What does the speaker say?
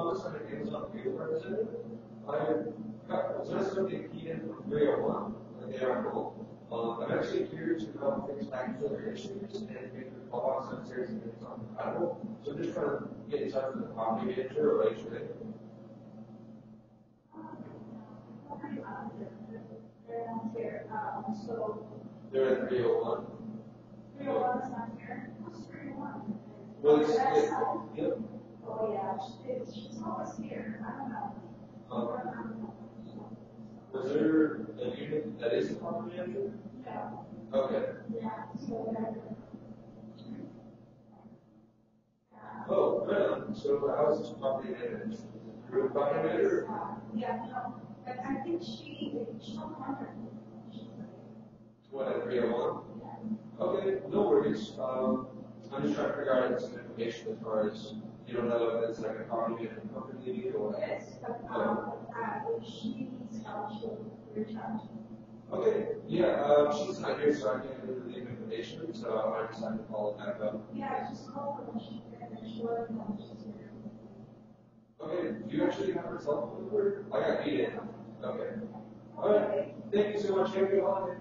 I'm an Amazon field representative. I got, was there something keyed in from oh one, like they are cool. Um, I'm actually here to help fix back filter issues and make the call box upstairs and it's uncompatible. So I'm just trying to get in touch with the property manager or like, should I? They're not here, um, so, They're at three one. three oh one is not here, who's three oh one? Well, it's, not- yep, Oh, yeah, she's here, I don't know. um, was there a unit that is a property manager? No, Okay. yeah, so. Oh, on. So how's this property managed? A property manager? Yeah, no, but I think she, she'll contact me. What, at three oh one? Okay, no worries. Um, I'm just trying to figure out some information as far as, you don't know if it's like a company or? Yes, but, um, uh, she needs help, she'll reach out. Okay, yeah, um, she's not here, so I can't really leave information, so I just have to follow back up. Yeah, just call her when she's there, and she'll let her know she's here. Okay, do you actually have her cell phone number? I got beat it. Okay. Alright, thank you so much. Have a good holiday.